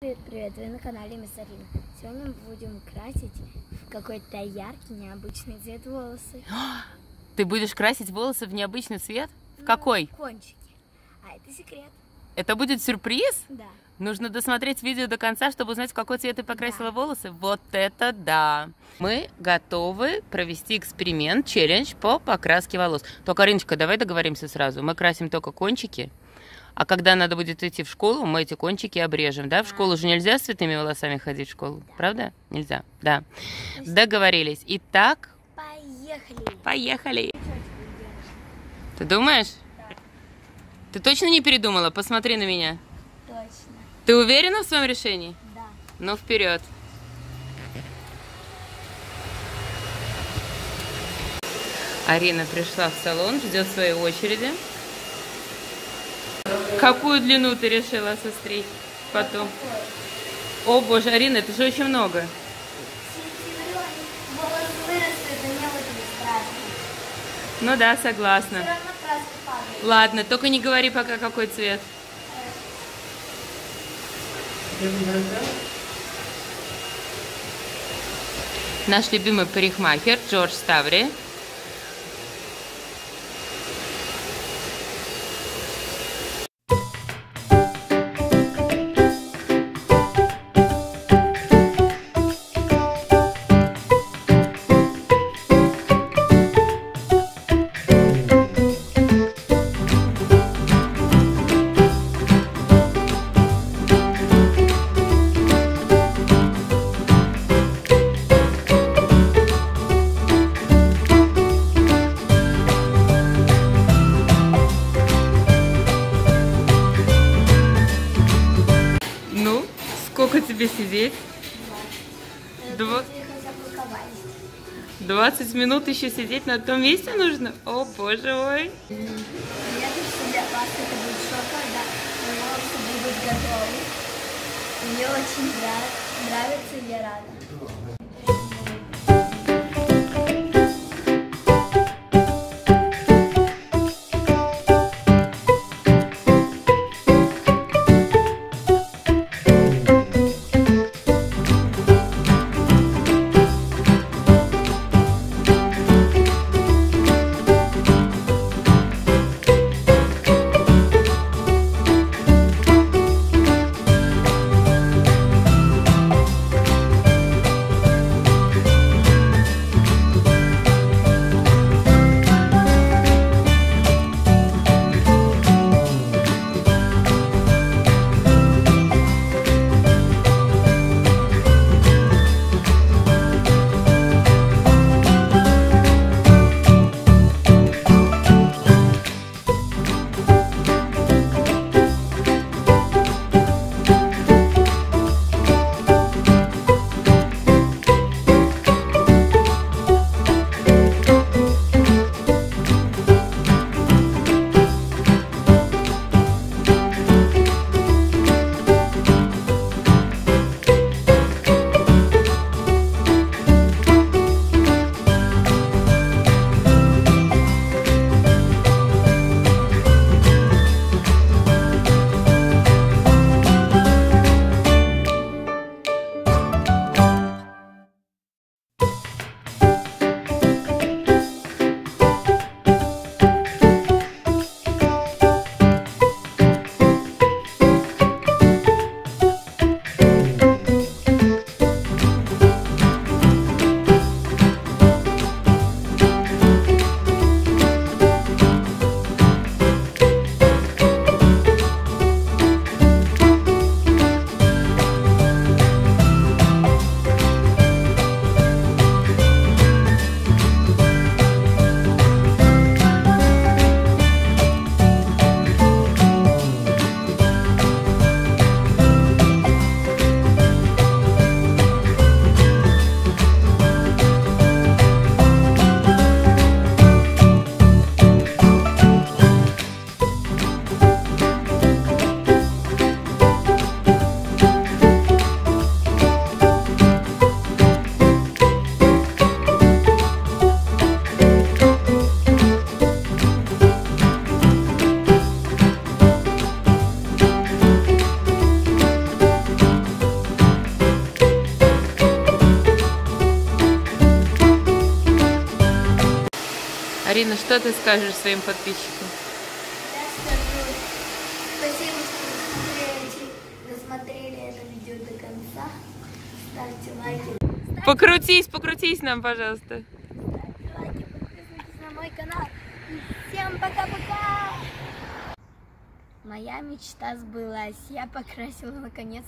Привет, привет, вы на канале Мистер Рина. Сегодня мы будем красить в какой-то яркий, необычный цвет волосы. Ты будешь красить волосы в необычный цвет? В Ну, какой? Кончики. А это секрет. Это будет сюрприз? Да. Нужно досмотреть видео до конца, чтобы узнать, в какой цвет ты покрасила Да. волосы. Вот это да! Мы готовы провести эксперимент, челлендж по покраске волос. Только, Ариночка, давай договоримся сразу. Мы красим только кончики, а когда надо будет идти в школу, мы эти кончики обрежем, да? В Да. школу же нельзя с цветными волосами ходить в школу, правда? Нельзя, да. Договорились. Итак, Поехали. поехали. Ты думаешь? Ты точно не передумала? Посмотри на меня. Точно. Ты уверена в своем решении? Да. Ну, вперед. Арина пришла в салон, ждет своей очереди. Какую длину ты решила состричь потом? О боже, Арина, это же очень много. Ну да, согласна. Ладно, только не говори пока какой цвет. Наш любимый парикмахер Джордж Ставри. Тебе сидеть? Два- Тихо запаковались. 20 минут еще сидеть на том месте нужно? О, боже мой. Мне очень нрав- нравится, я рада. Что ты скажешь своим подписчикам? Я скажу спасибо, что досмотрели, досмотрели это видео до конца. Ставьте лайки. Покрутись, покрутись нам, пожалуйста. Ставьте лайки, подписывайтесь на мой канал. И всем пока-пока! Моя мечта сбылась. Я покрасила наконец